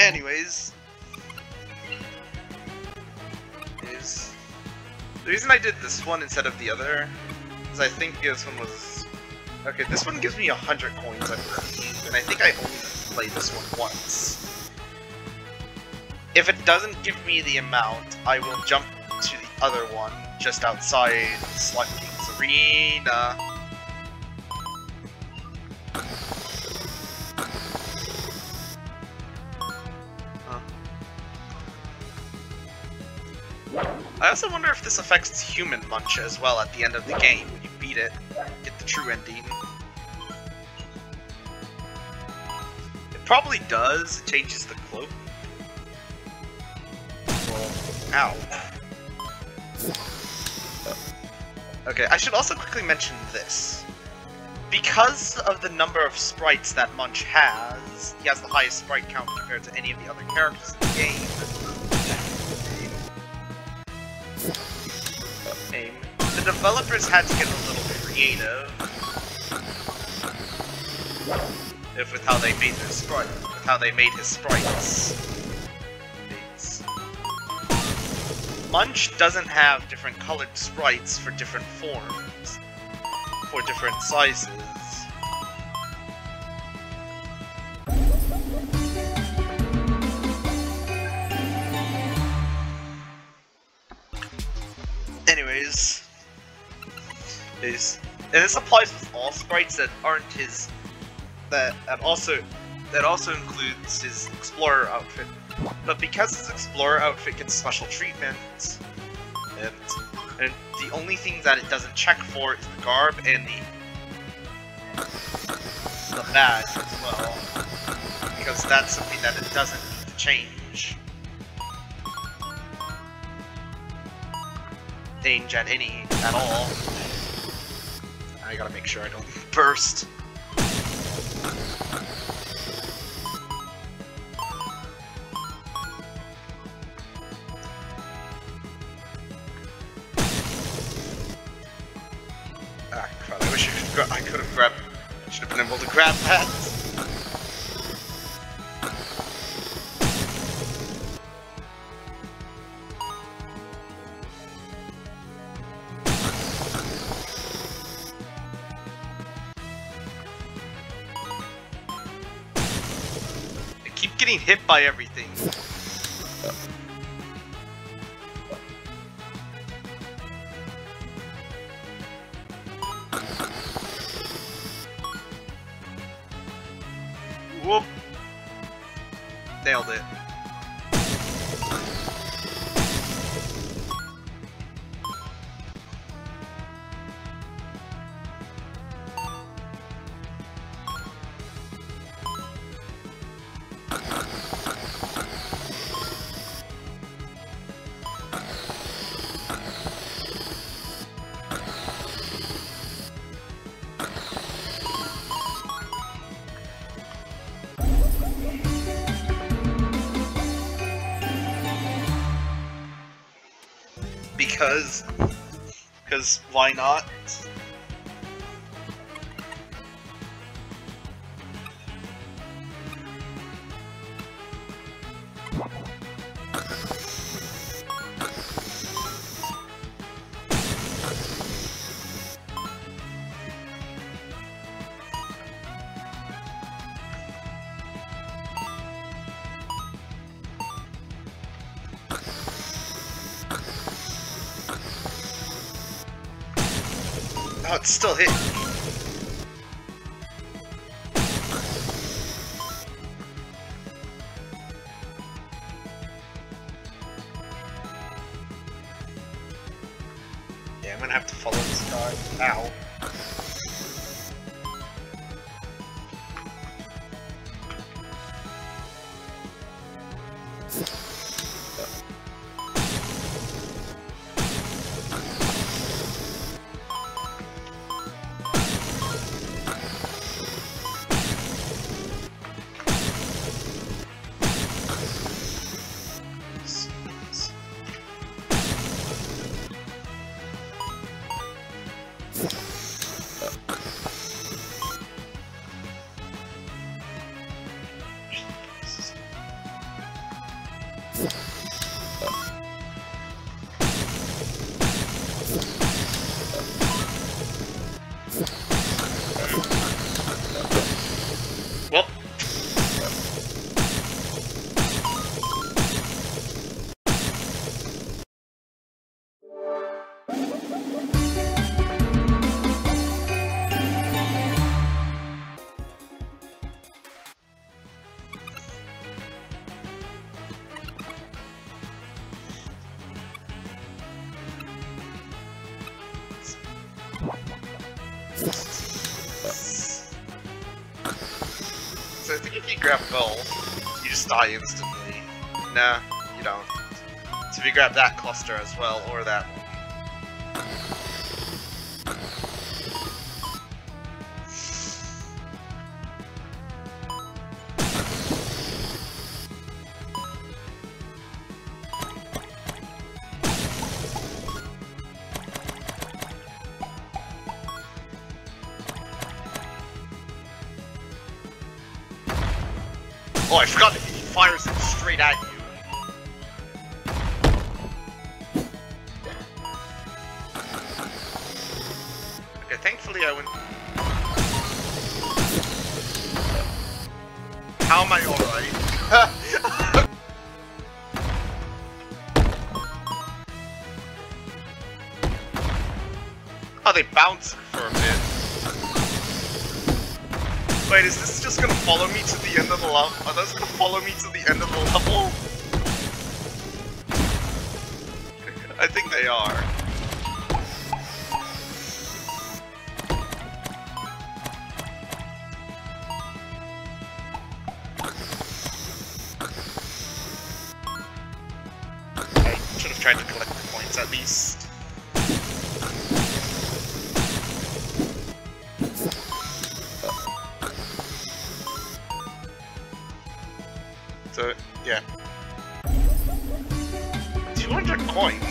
Anyways, is the reason I did this one instead of the other is I think this one was okay. This one gives me a hundred coins, and I think I only played this one once. If it doesn't give me the amount, I will jump to the other one just outside Slug King's arena. I also wonder if this affects Human Munch as well at the end of the game. When you beat it, get the true ending. It probably does. It changes the cloak. Ow. Okay, I should also quickly mention this. Because of the number of sprites that Munch has, he has the highest sprite count compared to any of the other characters in the game. The developers had to get a little creative if with how they made their sprite, with how they made his sprites. Munch doesn't have different colored sprites for different forms, for different sizes. Anyways, is and this applies with all sprites that aren't his that and also that also includes his explorer outfit. But because his explorer outfit gets special treatment, and and the only thing that it doesn't check for is the garb and the the badge as well, because that's something that it doesn't change. Change at any at all. I gotta make sure I don't burst. Ah, crap, I wish I could, have grabbed, I should have been able to grab that. Getting hit by everything. Whoop. Nailed it. Because... Because why not? Oh, it's still hitting Ow. So I think if you grab both, you just die instantly. Nah, you don't. So if you grab that cluster as well, or that one. Oh, I forgot that he fires it straight at you. Okay, thankfully I went... How am I alright? oh, they bounce for Wait, is this just gonna follow me to the end of the level? Are those gonna follow me to the end of the level? I think they are. I should have tried to collect the points at least. Yeah. 200 coins?